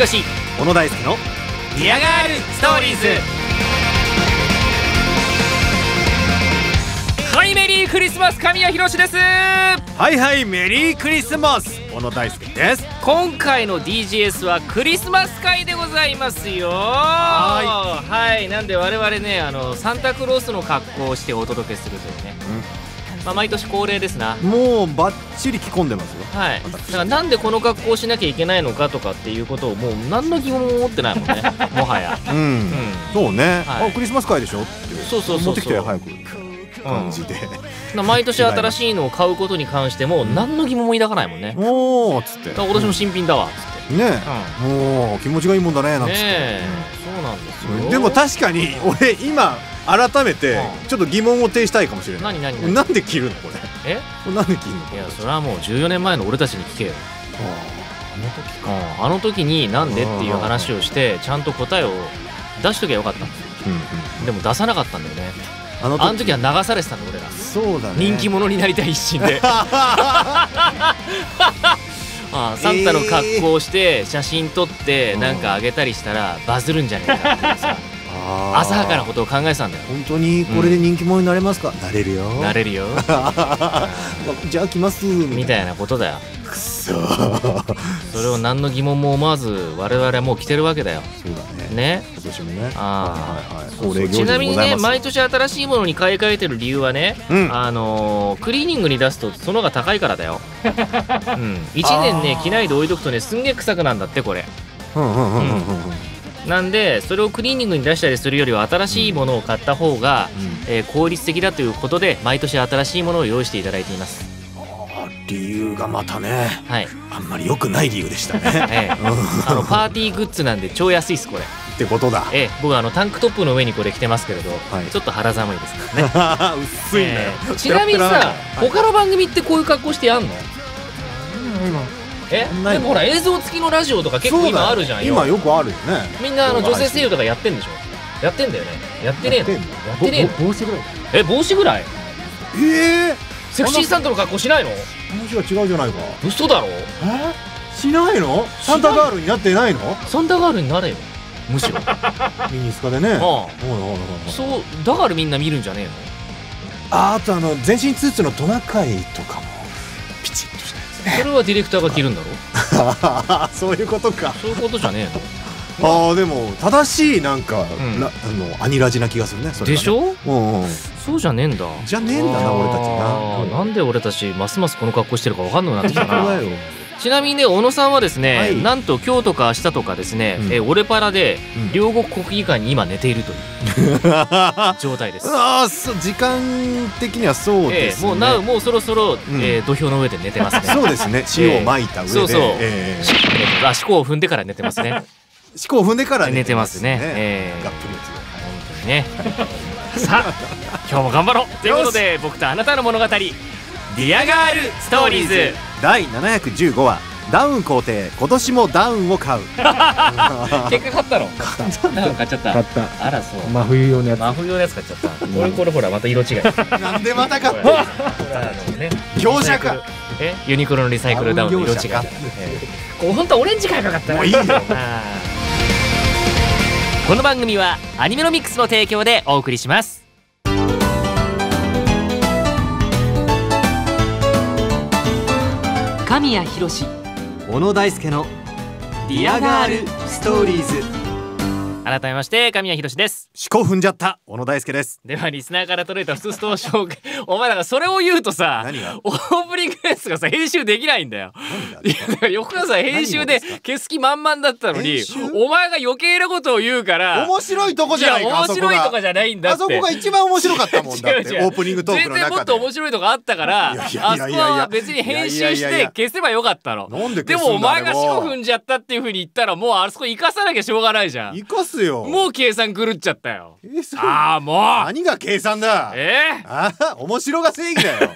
神谷博史小野大輔のディアガールストーリーズ。はいメリークリスマス神谷博史です。はいはいメリークリスマス小野大輔です。今回の DGS はクリスマス会でございますよ。ははいなんで我々ねあのサンタクロースの格好をしてお届けするというね、まあ、毎年恒例ですな。もうバッチリ着込んでますよ。はい、だからなんでこの格好をしなきゃいけないのかとかっていうことをもう何の疑問も持ってないもんね。もはや、うん、うん、そうね、はい。あクリスマス会でしょ？ってそうそうそうそう。持ってきて早く。感じで、まあ毎年新しいのを買うことに関しても何の疑問も抱かないもんね。おおっつって。今年も新品だわ。っつって、ねもう気持ちがいいもんだねなんつって、ねえ。そうなんですよ。うん。でも確かに俺今改めてうん。ちょっと疑問を呈したいかもしれない。何何何？なんで着るのこれ？え？これなんで着るのいやそれはもう14年前の俺たちに聞けよ、あの時か。うん、あの時になんでっていう話をしてちゃんと答えを出しときゃよかったんですよ。うんうんでも出さなかったんだよね。あのあの時は流されてたんだ俺ら。そうだね。人気者になりたい一心で。ああサンタの格好をして写真撮ってなんかあげたりしたらバズるんじゃねえかってさあー浅はかなことを考えてたんだよ。本当にこれで人気者になれますか、なれるよ。なれるよ。じゃあ来ますみたいな。ことだよ。くそそれを何の疑問も思わず我々はもう来てるわけだよ。そうだね。ね？今年もね。あはいはいはい。ちなみにね毎年新しいものに買い替えてる理由はね、うん。あのークリーニングに出すとその方が高いからだよ、うん、1年ね着ないで置いとくとねすんげえ臭くなんだってこれ。うんうんうんうんうん。うんなんでそれをクリーニングに出したりするよりは新しいものを買った方が、えー効率的だということで毎年新しいものを用意していただいています。あ理由がまたねはい、あんまり良くない理由でしたね。ええ。うん。あのパーティーグッズなんで超安いっすこれ。ってことだ。ええ。僕あのタンクトップの上にこれ着てますけれど、はい。ちょっと肌寒いですからね。薄いんだよ。ええ。ちなみにさ他の番組ってこういう格好してやんの？えない。でもほら映像付きのラジオとか結構今あるじゃんよ今よくあるよね。みんなあの女性声優とかやってんでしょ？やってんだよね。やってねえの？やってねえの？ぼ帽子ぐらい。え帽子ぐらい？ええセクシーサンタの格好しないの？話が違うじゃないか。嘘だろ？え？しないの？サンタガールになってないの？サンタガールになれよ。むしろ。ミニスカでね。そうだからみんな見るんじゃねえの？ああとあの全身スーツのトナカイとかもピチッそれはディレクターが着るんだろ？そういうことか。そういうことじゃね ああでも正しいなんか、ん。なあのアニラジな気がするねそれはね。えのでしょ？うんうん。そうじゃねえんだ。じゃねえんだな俺たちな。なんで俺たちますますこの格好してるか分かんなくなってきたなちなみにね小野さんはですね、はい。なんと今日とか明日とかですね、うん。えオレパラでうん。両国国技館に今寝ているというあ 状態です、あそう時間的にはそうえですね、えもうなもうそろそろ、ん。えー土俵の上で寝てますね。そうですね。塩をまいた上で、そうそう。ええ。しあ思考を踏んでから寝てますね。四股を踏んでから寝てますね。ええ。えがっぷり四つね。さあ今日も頑張ろう。ということで僕とあなたの物語「ディアガールストーリーズ。第715話。ダウン皇帝今年もダウンを買う」結果買ったの？買った。買っちゃった。買った。あらそう。真冬用のやつ。真冬のやつ買っちゃった。俺これほらまた色違い。なんでまた買っこたれあのね業者かえ？ユニクロのリサイクルダウンの色違い。これ本当はオレンジ買えばよかったなもういいよ。この番組はアニメのミックスの提供でお送りします神谷博史小野大輔のディアガールストーリーズ。改めまして神谷博史です四股踏んじゃった。小野大輔です。ではリスナーから届いた普通ストー紹介。お前だからそれを言うとさ何が？オープニングのやつがさ編集できないんだよ。いやだからさん編集で消す気満々だったのに編集？お前が余計なことを言うから面白いとこじゃないいや面白いとかじゃないんだって。あそこが一番面白かったもんだっ 違う違う。てオープニングトークの全然もっ中でと面白いとこあったからいやいやあそこいやいやいや。は別に編集しいやいやいやて消せばよかったの。なんでで消すんだもお前が四股ん踏んじゃったっていうふうに言ったらもうあそこ生かさなきゃしょうがないじゃん。生かすよ。もう計算狂っちゃったよ。計算ああもう。何が計算だ。え？ーあ面白が正義だよ。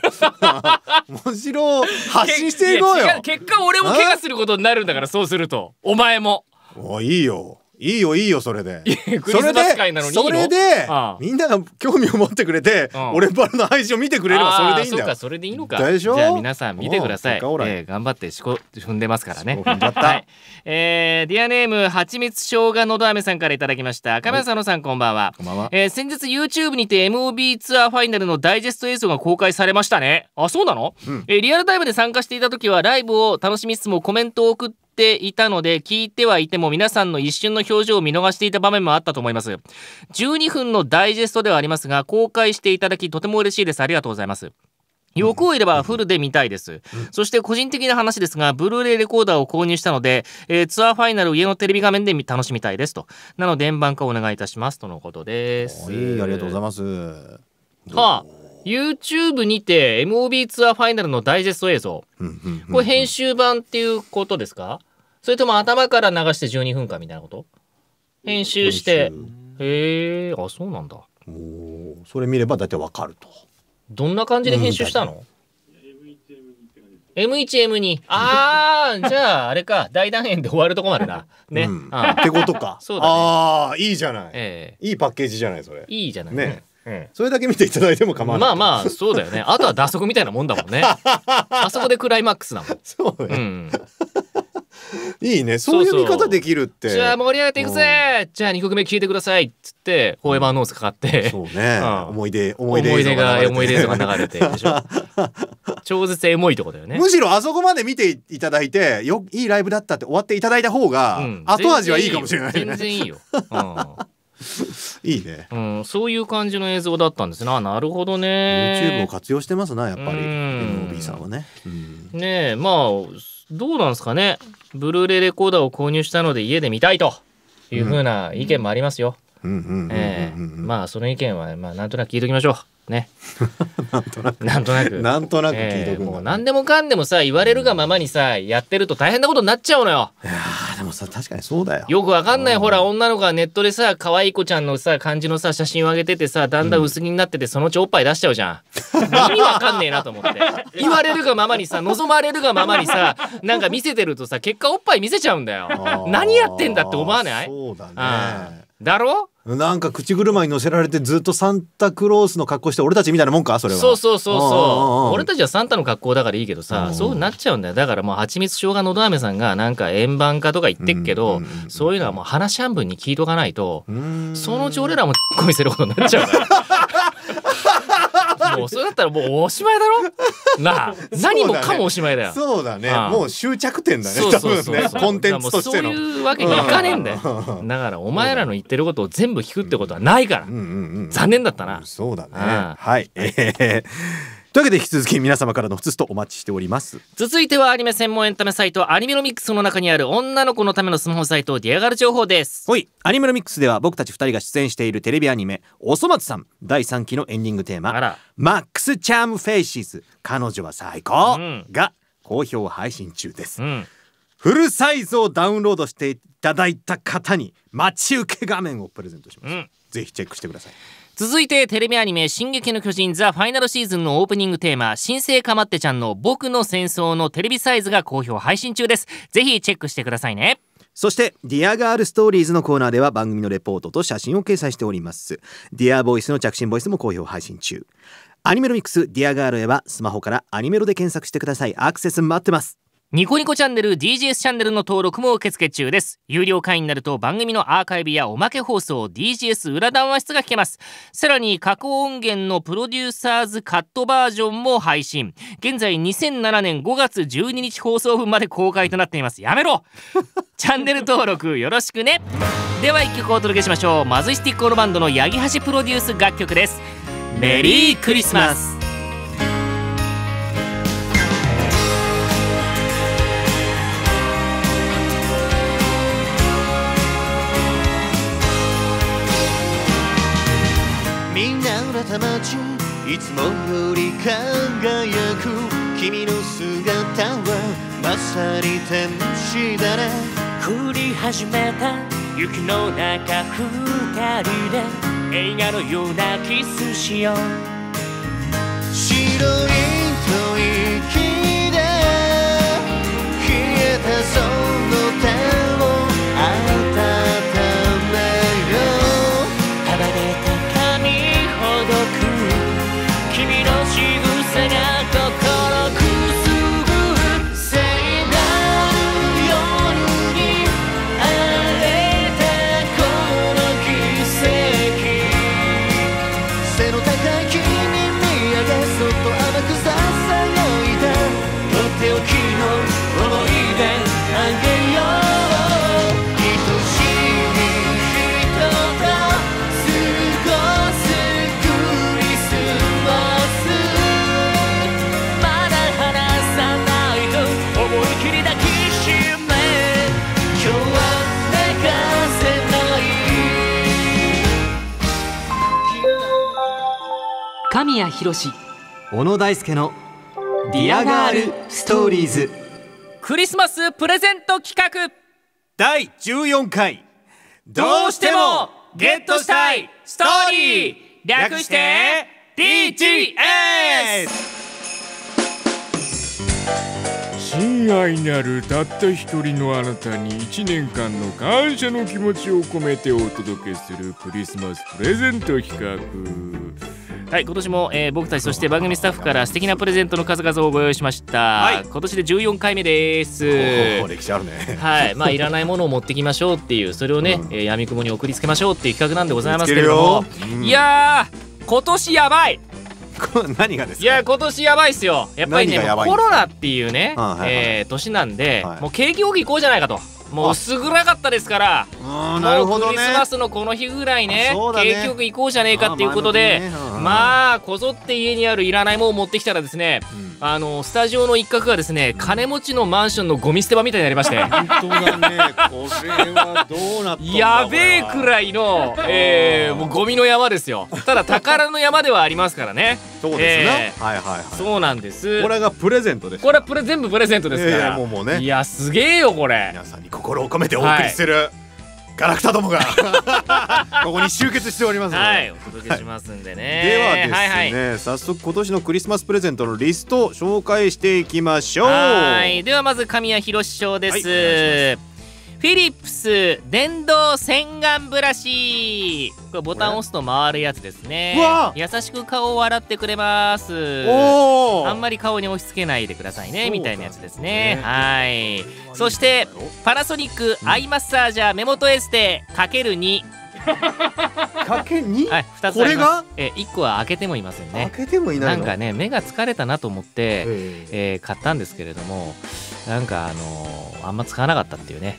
面白を発信していこうよ。結果俺も怪我することになるんだからそうすると。お前も。もういいよいいよいいよそれで。クリスマス会なのにいいの？それでみんなが興味を持ってくれてうん。俺バルの配信を見てくれればそれでいいんだよ。それでいいのか。でしょじゃあ皆さん見てください、えー頑張ってしこ踏んでますからね。はい。えーディアネームはちみつ生姜のど飴さんからいただきました。亀谷佐野さんこんばんは。こんばんは。えー先日 YouTube にて MOB ツアーファイナルのダイジェスト映像が公開されましたね。あそうなの、うん。えーリアルタイムで参加していた時はライブを楽しみつつもコメントを送っていたので聞いてはいても皆さんの一瞬の表情を見逃していた場面もあったと思います。12分のダイジェストではありますが公開していただきとても嬉しいです。ありがとうございます。欲をいればフルで見たいです、そして個人的な話ですがブルーレイレコーダーを購入したので、えーツアーファイナル上のテレビ画面で見楽しみたいですと。なので円盤化お願いいたします。とのことです。いいありがとうございまます。はあ YouTube にて MOB ツアーファイナルのダイジェスト映像。うんうんうんこれ編集版っていうことですか？それとも頭から流して12分間みたいなこと？編集して。編へえあそうなんだ。おーそれ見れば大体わかると。どんな感じで編集したの、M1M2 あーじゃああれか。大団円で終わるとこまでだね、うん。あってことか。そうだね。ああいいじゃない。えいいパッケージじゃないそれ。えいいじゃない。ね。えそれだけ見ていただいてもえ構わないまあまあそうだよね。あとは打足みたいなもんだもんね。あそこでクライマックスだもん。そうね。うん。いいね。そういう見方できるって。じゃあ盛り上げていくぜ。じゃあ2曲目聴いてくださいっつってフォーエバーノースかかって。そうね。うん。思い出思思いい出出が思い出とか流流れてでしょ。超絶エモいとこだよね。むしろあそこまで見ていただいてよいいライブだったって終わっていただいた方が、うん。後味はいいかもしれない全ね然いいよ、いいね。うんうん、そういう感じの映像だったんですななるほどね。YouTube を活用してますなやっぱり。うん。MOB さんはね、うん。ねえまあどうなんですかね。ブルーレイレコーダーを購入したので家で見たいというふうな意見もありますよ、うんうんうんうんうんええ。まあその意見はまあなんとなく聞いときましょう。ね。なんとなく。なんとなく。なんとなく聞いええとくんだ、もう何でもかんでもさ言われるがままにさやってると大変なことになっちゃうのよ。いやーでもさ確かにそうだよ。よくわかんないうん。ほら女の子がネットでさ可愛い子ちゃんのさ感じのさ写真を上げててさだんだん薄着になっててそのうちおっぱい出しちゃうじゃん。意味わかんねえなと思って。言われるがままにさ望まれるがままにさ なんか見せてるとさ結果おっぱい見せちゃうんだよ。何やってんだって思わない？そうだあねーだろ？なんか口車に乗せられてずっとサンタクロースの格好して俺たちみたいなもんか？それは。そうそうそうそう。うん俺たちはサンタの格好だからいいけどさうんそうなっちゃうんだよ。だからもうはちみつ生姜のど飴さんがなんか円盤化とか言ってっけどそういうのはもう話半分に聞いとかないとそのうち俺らも こ見せることになっちゃうから。もうそれだったらもうおしまいだろ？なあ、何もかもおしまいだよ。そうだね。もう終着点だね。そう多そうそう。ね。コンテンツとしての。そういうわけにいかねえんだよ。うん。だからお前らの言ってることを全部聞くってことはないから。残念だったな。そうだね。あはい。えーというわけで引き続き皆様からのふつおたお待ちしております続いてはアニメ専門エンタメサイトアニメロミックスの中にある女の子のためのスマホサイト Dear Girl 情報です。ほいアニメロミックスでは僕たち2人が出演しているテレビアニメ「おそ松さん」第3期のエンディングテーマあら。「 Max Charm Faces 彼女は最高うん」が好評配信中ですうん。フルサイズをダウンロードしていただいた方に待ち受け画面をプレゼントします、うん。ぜひチェックしてください続いてテレビアニメ「進撃の巨人 The Final Season」のオープニングテーマ「神聖かまってちゃんの僕の戦争」のテレビサイズが好評配信中です。ぜひチェックしてくださいね。そして「ディアガールストーリーズ」のコーナーでは番組のレポートと写真を掲載しております。 Dear Voice の着信ボイスも好評配信中。アニメロミックス Dear Girl へはスマホからアニメロで検索してください。アクセス待ってます。ニコニコチャンネル DGS チャンネルの登録も受付中です。有料会員になると番組のアーカイブやおまけ放送 DGS 裏談話室が聞けます。さらに加工音源のプロデューサーズカットバージョンも配信。現在2007年5月12日放送分まで公開となっています。やめろ！チャンネル登録よろしくね。では一曲お届けしましょう。マズスティックオールバンドの八木橋プロデュース楽曲です。メリークリスマス下町いつもより輝く君の姿はまさに天使だね。降り始めた雪の中二人で映画のようなキスしよう。白い神谷博史小野大輔のディアガールストーリーズ。クリスマスプレゼント企画。第14回。どうしてもゲットしたいストーリー。略して DGS 親愛なるたった一人のあなたに1年間の感謝の気持ちを込めてお届けするクリスマスプレゼント企画はい。今年も、えー僕たちそして番組スタッフから素敵なプレゼントの数々をご用意しました、はい。今年で14回目です。歴史あるね。はい、まあいらない ものを持ってきましょうっていうそれをね、えー闇雲に送りつけましょうっていう企画なんでございますけれども。うん。いやー今年やばい。何がですか？いや今年やばいっすよ。やっぱりねコロナっていうね、あはいはいえー年なんで、はい。もう景気よく行こうじゃないかともう薄暗かったですからあーなるほどね。もうクリスマスのこの日ぐらいねあそうだね。景気よく行こうじゃねえかっていうことでまあこぞって家にあるいらないものを持ってきたらですねうん。あのスタジオの一角がですね金持ちのマンションのゴミ捨て場みたいになりまして。やべえくいらいの、えー、もうゴミの山ですよ。ただ宝の山ではありますからね。そうですね、えはいはいはい。そうなんです。これがプレゼントですこれプレ全部プレゼントですから、いやいやもうもうね。いやすげえよこれ。皆さんに心を込めてお送りする、ガラクタどもが ここに集結しておりますので、はいお届けしますんでね、ではですね、はいはい。早速今年のクリスマスプレゼントのリストを紹介していきましょう。はい。ではまず神谷博史賞です、はいフィリップス電動洗顔ブラシ。これボタンを押すと回るやつですね。優しく顔を洗ってくれます。あんまり顔に押し付けないでくださいねみたいなやつですね。ね。はい。そしてパナソニックアイマッサージャー目元エステ ×2 かけに、はい2つこれが？え1個は開けてもいませんね。開けてもいなの？ないんかね目が疲れたなと思って、え。えー買ったんですけれどもなんかあのーあんま使わなかったっていうね、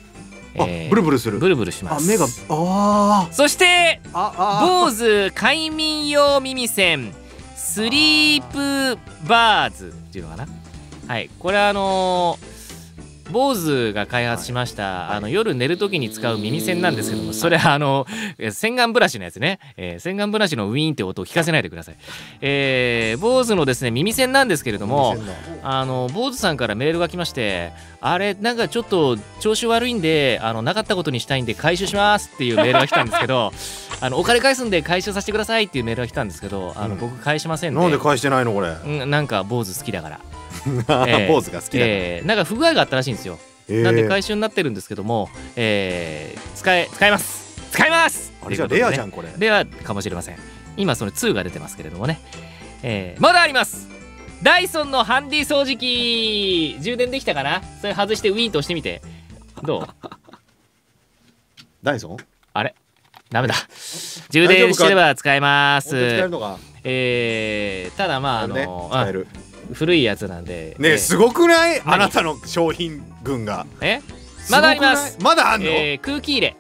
えあブルブルする。ブルブルします。あ目があそしてーああ。坊主快眠用耳栓。スリープバーズっていうのかな。はいこれはあのー坊主が開発しました、あの夜寝る時に使う耳栓なんですけどもそれはあのえー洗顔ブラシのやつね、えー洗顔ブラシのウィーンって音を聞かせないでください、えー、坊主のですね耳栓なんですけれどもあの坊主さんからメールが来ましてあれなんかちょっと調子悪いんであのなかったことにしたいんで回収しますっていうメールが来たんですけど あのお金返すんで回収させてくださいっていうメールが来たんですけどあの、うん。僕返しませんでなんで返してないのこれ？うんなんか坊主好きだから、えーポーズが好きだえーなんか不具合があったらしいんですよ、えーなんで回収になってるんですけども、えー使え使えます。使えます！あれじゃレアじゃんこれ。レアかもしれません。今その2が出てますけれどもね、えーまだあります！ダイソンのハンディ掃除機。充電できたかな？それ外してウィーンと押してみて。どう？ダイソン？あれ？ダメだ。充電してれば使えます。えーただまああのね使える。あ古いやつなんで。ねええ。ーすごくない？何？あなたの商品群が。え？まだあります。まだあんの、えー空気入れ。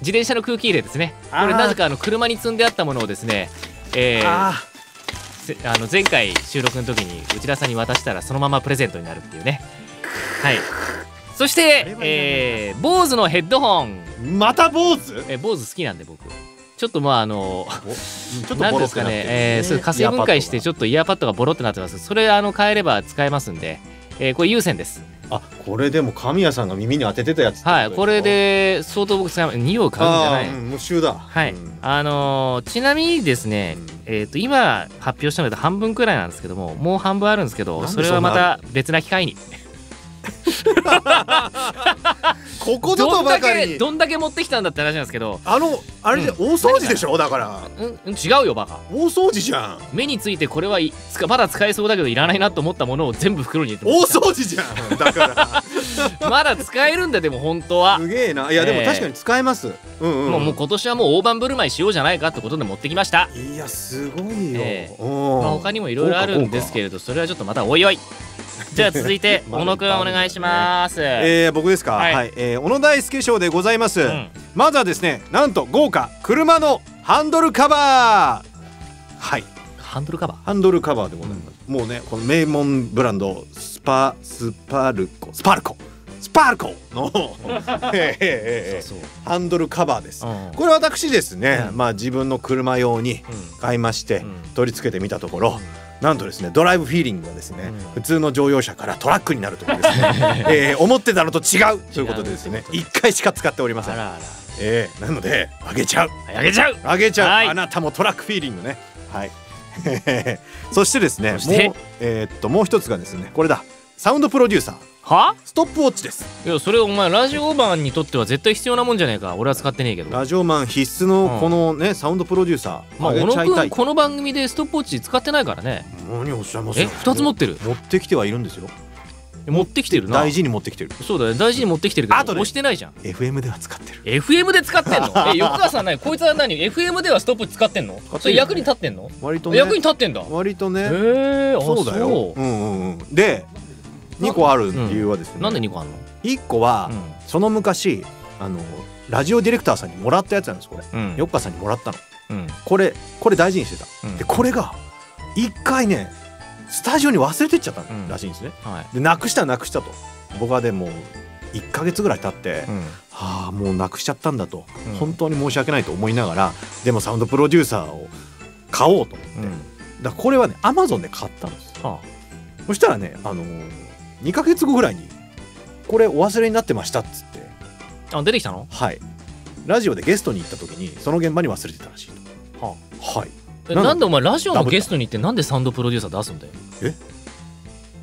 自転車の空気入れですね。これなぜかあの車に積んであったものをですね、えー。あの前回収録の時に内田さんに渡したらそのままプレゼントになるっていうね。はい。そして、えー、坊主のヘッドホン、ーまた坊主？えー、坊主好きなんで僕ちょっとまああのちょっとなんですかね、えー、そう火星分解してちょっとイヤーパッドがボロってなってます。それあの変えれば使えますんで、えー、これ有線です。あこれでも神谷さんが耳に当ててたやつはいこれで相当僕使います。匂いを嗅ぐんじゃない。うん無臭だ。はい、うん。あのーちなみにですね、えー、と今発表したので半分くらいなんですけどももう半分あるんですけどそれはまた別な機会に ここぞとばかり。どんだけ持ってきたんだって話なんですけど。あのあれで大掃除でしょ？だから。うんうん違うよバカ。大掃除じゃん。目についてこれはいつかまだ使えそうだけどいらないなと思ったものを全部袋に入れて大掃除じゃん。だから。まだ使えるんだでも本当は。すげえな。いやでもえー確かに使えます。うんうん。もうもう今年はもう大盤振る舞いしようじゃないかってことで持ってきました、いやすごいよ。ええ。うんまあ、他にもいろいろあるんですけれどそれはちょっとまたおいおいじゃあ続いて 小野くんお願いします、えー、僕ですか、ははい。いえー小野大輔賞でございます、うん。まずはですねなんと豪華車のハンドルカバー。はい。ハンドルカバー？ハンドルカバーでございます、もうねこの名門ブランドスパスパルコ。スパルコ。スパーコのハンドルカバーです。うん。これ私ですね、うん。まあ自分の車用に買いまして、うん。取り付けてみたところ、なんとですねドライブフィーリングがですね、うん。普通の乗用車からトラックになるというですね、えー思ってたのと違うということでですね一回しか使っておりません。あらあえーなのであげちゃう。らあげちゃう。あげちゃう、はい。あなたもトラックフィーリングね。はい。そしてですねもうえーっともう一つがですねこれだ。サウンドプロデューサーは？ストップウォッチです。いやそれお前ラジオマンにとっては絶対必要なもんじゃねえか。俺は使ってねえけど。ラジオマン必須のこのね、サウンドプロデューサーまあ小野君この番組でストップウォッチ使ってないからね。何をおっしゃいますえ？二つ持ってる？持ってきてはいるんですよ。持ってきてるな。大事に持ってきてる。そうだね大事に持ってきてるけどあとね押してないじゃん。FM では使ってる。FM で使ってんの？え横川さん何？こいつは何？FM ではストップ使ってんの？それ役に立ってんの？割とね。役に立ってんだ。割とね、へえあそうだよ。うんうんうん。で2個ある理由はですね、なんで2個あんの？1個は、その昔あのラジオディレクターさんにもらったやつなんですこれ。うん。よっかさんにもらったの。うん。これこれ大事にしてた。うん。でこれが一回ねスタジオに忘れてっちゃったうん。らしいんですね。はい。でなくしたなくしたと。僕はでも1ヶ月ぐらい経って、うん。はあもうなくしちゃったんだと、うん。本当に申し訳ないと思いながらでもサウンドプロデューサーを買おうと思って、うん。だこれはねアマゾンで買ったんです。はそしたらねあのー、2ヶ月後ぐらいにこれお忘れになってましたっつって。ああ出てきたの？はい。ラジオでゲストに行った時にその現場に忘れてたらしいと。ははい。えなんでお前ラジオのゲストに行ってなんでサウンドプロデューサー出すんだよ？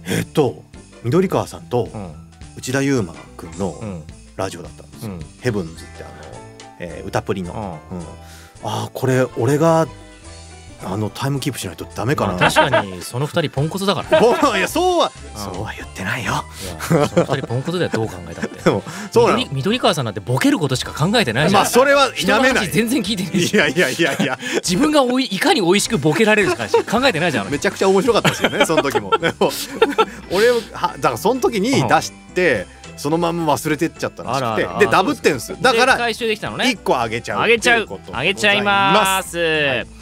え？っと緑川さんとうん。内田悠馬くんのうん。ラジオだったんですよ、うん。ヘブンズってあの、えー歌プリの、うん。うん、ああこれ俺があのタイムキープしないとダメかな、まあ確かにその二人ポンコツだから。ね僕いやそうはうん。そうは言ってないよ。その二人ポンコツだよどう考えたって。そう緑緑川さんなんてボケることしか考えてないじゃん、まあそれは否めない。話全然聞いてないしいやいやいやいや。自分がおいいかに美味しくボケられるか考えてないじゃんめちゃくちゃ面白かったですよねその時も。俺はだからその時に出してそのまんま忘れてっちゃったらしくてでダブってんすだからで回収できたのね。1個あげちゃうあげちゃうあげちゃいます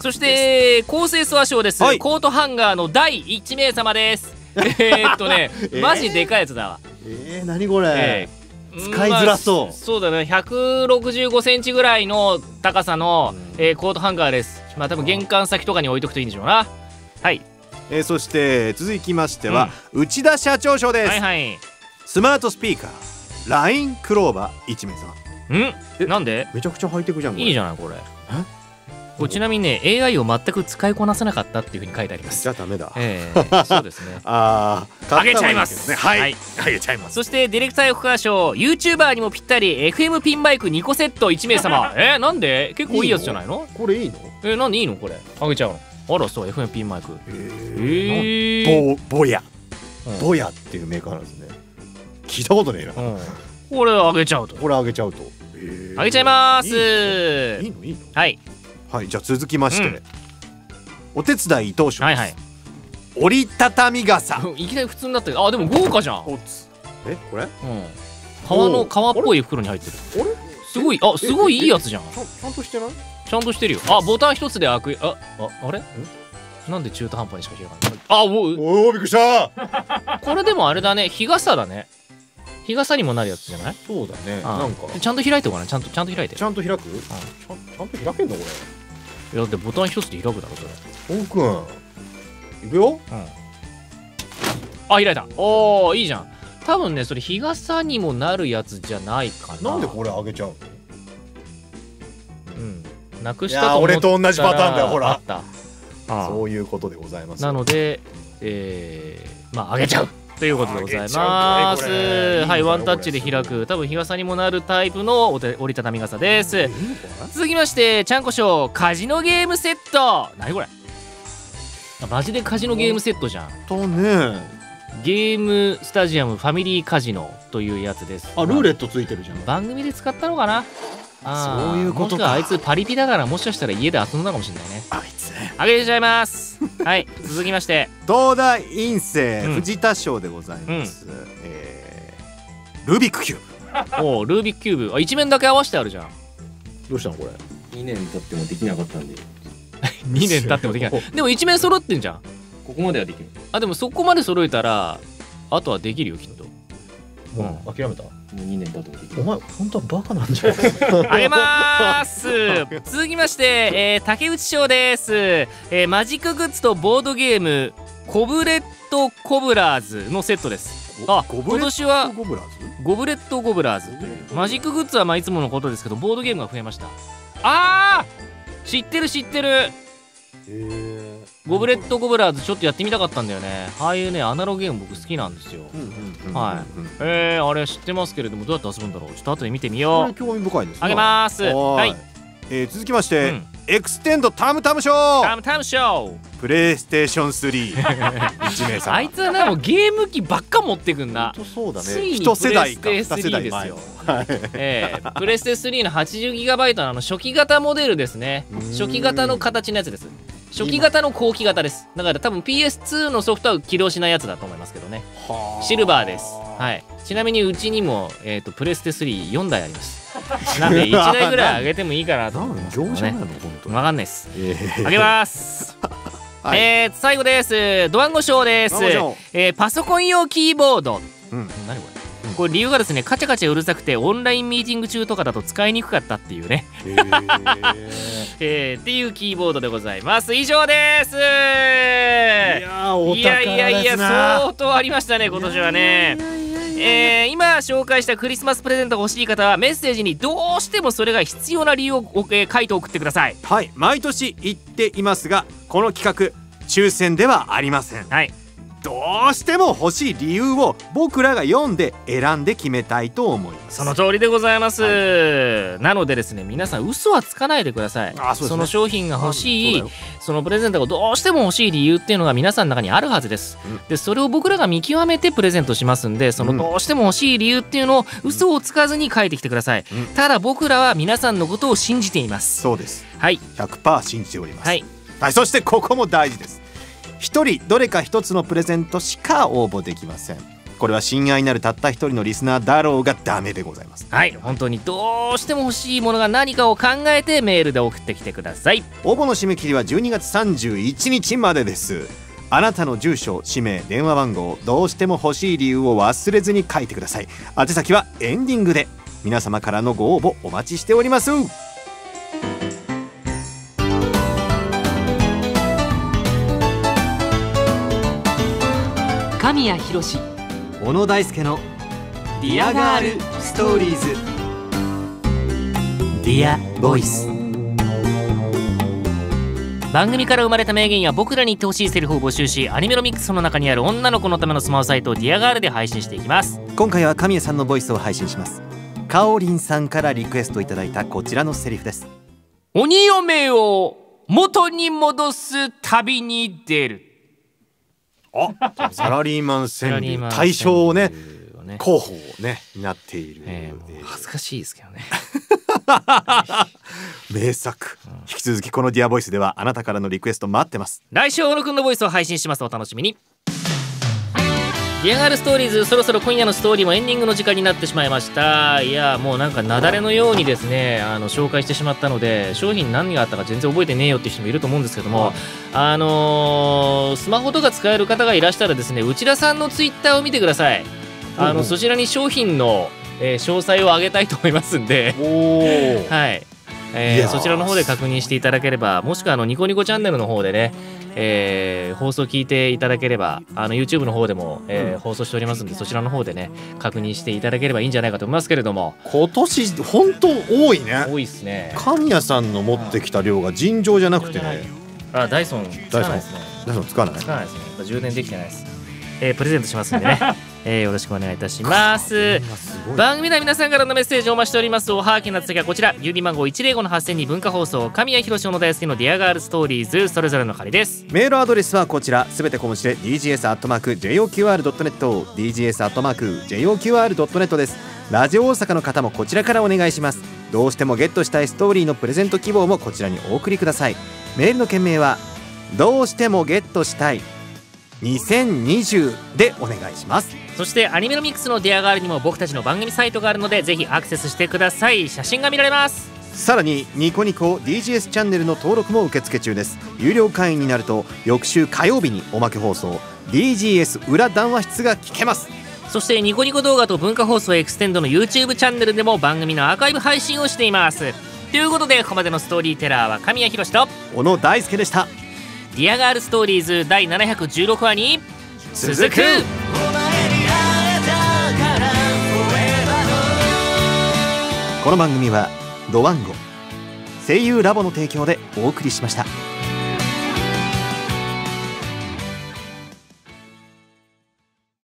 そして構成スワ賞です、はい。コートハンガーの第1名様です。えーっとねえー？マジでかいやつだわ、えー、何これ、えー使いづらそう。まあそうだね。165センチぐらいの高さの、うん。えーコートハンガーです。まあ多分玄関先とかに置いとくといいんでしょうな。はい。えーそして続きましては、内田社長賞です、はいはい。スマートスピーカー LINE クローバー1名さんん？え？なんで？めちゃくちゃハイテクじゃんいいじゃないこれこれちなみにね AI を全く使いこなせなかったっていうふうに書いてあります。じゃあダメだ。えー、そうですね。あーあげちゃいます。買った方がいいはい。はい、あげちゃいます。そしてディレクター横川賞 YouTuber にもぴったり FM ピンマイク2個セット1名様。えー、なんで？結構いいやつじゃないの？これいいの？えー、なんでいいの？これ。あげちゃうの？あらそう FM ピンマイク。ええー、ー、ボボヤうん。ボヤっていうメーカーなんですね。聞いたことねえな。うん。これあげちゃうと。これあげちゃうと、あげちゃいます。いいの？いいの？はいはいじゃあ続きまして、うん。お手伝い伊藤賞はいはい。折りたたみ傘。いきなり普通になってるあでも豪華じゃん、えこれ？革の革っぽい袋に入ってる。あれ？すごいあすごいいいやつじゃん。ちゃんとしてない？ちゃんとしてるよ。あボタン一つで開く。あああれ？なんで中途半端にしか開かない？あおおびっくりした。これでもあれだね。日傘だね日傘にもなるやつじゃない？そうだね。あなんか。ちゃんと開いておかな？いちゃんとちゃんと開いてちゃんと開く、ちゃん。ちゃんと開けんのこいやだってボタン一つで開くだろそれ。れおうくん。いくよ。あ開いた。おーいいじゃん。多分ねそれ日傘にもなるやつじゃないかな。なんでこれあげちゃうの？うん。なくしたと思俺と同じパターンだよほらあった。あそういうことでございますなのでえー、まああげちゃうということでございます。はいワンタッチで開く多分日傘にもなるタイプの折りたたみ傘です。続きましてちゃんこしょうカジノゲームセット。何これ？あマジでカジノゲームセットじゃん。とね。ゲームスタジアムファミリーカジノというやつです。あルーレットついてるじゃん。番組で使ったのかな？そういうことか。もしくはあいつパリピだからもしかしたら家で遊んだかもしれないね。あいつあげちゃいます。はい 続きまして。東大院生うん。藤田賞でございます、えールービックキューブ。おうルービックキューブ。あ一面だけ合わせてあるじゃん。どうしたのこれ？2年経ってもできなかったんで。2年経ってもできない。でも一面揃ってんじゃん。ここまではできる。あでもそこまで揃えたらあとはできるよきっと。もう諦めた？もう2年経ってもできお前本当はバカなんじゃない あげます。続きまして、えー竹内翔です、えーマジックグッズとボードゲームゴブレットゴブラーズのセットです。あ今年はゴブラーズ？ゴブレットゴブラーズ。マジックグッズはまあいつものことですけどボードゲームが増えました。あー知ってる知ってるゴブレットゴブラーズちょっとやってみたかったんだよね。ああいうねアナログゲーム僕好きなんですよ。はい。えー、あれ知ってますけれどもどうやって遊ぶんだろう。ちょっと後で見てみこよう。れ興味深いですね。あげます。ははい。い、えー続きまして、うん。エクステンドタムタムショー。タムタムショー。プレイステーション3 1 名様。あいつはなもうゲーム機ばっか持ってくんな本当そうだついに一世代か。プレステ二世代3前ですよ。ええ。プレステ3の 80GB のあの初期型モデルですね。うん。初期型の形のやつです初期型の後期型です。だから多分 PS2 のソフトは起動しないやつだと思いますけどね。シルバーです。はい。ちなみにうちにも、えー、とプレステ34台あります。なんで1台ぐらい上げてもいいかなと思いますけどね。業者なの本当に。わかんないです。えあげます。はい。えー、最後です。ドワンゴショーです。えーパソコン用キーボード。うん。何これ？これ理由がですねカチャカチャうるさくてオンラインミーティング中とかだと使いにくかったっていうね、えー。えー、っていうキーボードでございます。以上です。いやいやいや相当ありましたね今年はね。えー今紹介したクリスマスプレゼントが欲しい方はメッセージにどうしてもそれが必要な理由を、えー書いて送ってください。はい毎年言っていますがこの企画抽選ではありません。はいどうしても欲しい理由を僕らが読んで選んで決めたいと思います。その通りでございます、なのでですね皆さん嘘はつかないでください。あそね。の商品が欲しいそのプレゼントがどうしても欲しい理由っていうのが皆さんの中にあるはずです、うん。でそれを僕らが見極めてプレゼントしますんでそのうんどうしても欲しい理由っていうのを嘘をつかずに書いてきてください、うん。ただ僕らは皆さんのことを信じています。そうです。はい。100%信じております。はい。はい、そしてここも大事です一人どれか一つのプレゼントしか応募できません。これは親愛なるたった一人のリスナーだろうがダメでございます。はい。本当にどうしても欲しいものが何かを考えてメールで送ってきてください。応募の締め切りは12月31日までです。あなたの住所氏名電話番号どうしても欲しい理由を忘れずに書いてください。宛先はエンディングで。皆様からのご応募お待ちしております神谷浩史小野大輔の Dear Girl Stories。ディアボイス。番組から生まれた名言や僕らに言ってほしいセリフを募集しアニメイトミックスの中にある女の子のためのスマホサイトディアガールで配信していきます。今回は神谷さんのボイスを配信します。かおりんさんからリクエストいただいたこちらのセリフです。鬼嫁を元に戻す旅に出るあサラリーマン川柳大賞をね候補をねになっている、えー恥ずかしいですけどね。名作、引き続きこのディアボイスではあなたからのリクエスト待ってます。来週小野くんのボイスを配信します。お楽しみに Dear Girl Stories そろそろ今夜のストーリーもエンディングの時間になってしまいました。いやもうなんか雪崩のようにですねあの紹介してしまったので商品何があったか全然覚えてねえよっていう人もいると思うんですけどもあのースマホとか使える方がいらしたらですね内田さんのツイッターを見てください。あのそちらに商品の、えー詳細を上げたいと思いますんで。はい、えー。そちらの方で確認していただければもしくはあのニコニコチャンネルの方でね、えー放送聞いていただければあの YouTube の方でも、えー放送しておりますんでそちらの方でね確認していただければいいんじゃないかと思いますけれども。今年本当多いね。多いっすね。神谷さんの持ってきた量が尋常じゃなくてね。あダイソン使わないですね。皆さん使わない？使わないですね。充電できてないです、えープレゼントしますんでね、えーよろしくお願いいたします。番組では皆さんからのメッセージをお待ちしております。おはがきの宛先はこちら郵便番号105の8000に文化放送神谷博士小野大輔のディアガールストーリーズそれぞれの仮です。メールアドレスはこちらすべて小文字で dgs.joqr.net dgs.joqr.net です。ラジオ大阪の方もこちらからお願いします。どうしてもゲットしたいストーリーのプレゼント希望もこちらにお送りください。メールの件名はどうしてもゲットしたい2020でお願いします。そしてアニメのミックスの「ディアガールにも僕たちの番組サイトがあるのでぜひアクセスしてください。写真が見られます。さらにニコニコ DGS チャンネルの登録も受付中です。有料会員になると翌週火曜日におまけ放送 DGS 裏談話室が聞けます。そしてニコニコ動画と文化放送エクステンドの YouTube チャンネルでも番組のアーカイブ配信をしています。ということでここまでのストーリーテラーは神谷浩史と小野大輔でした。 Dear Girl Stories 第716話に続くこの番組は「ドワンゴ」声優ラボの提供でお送りしました。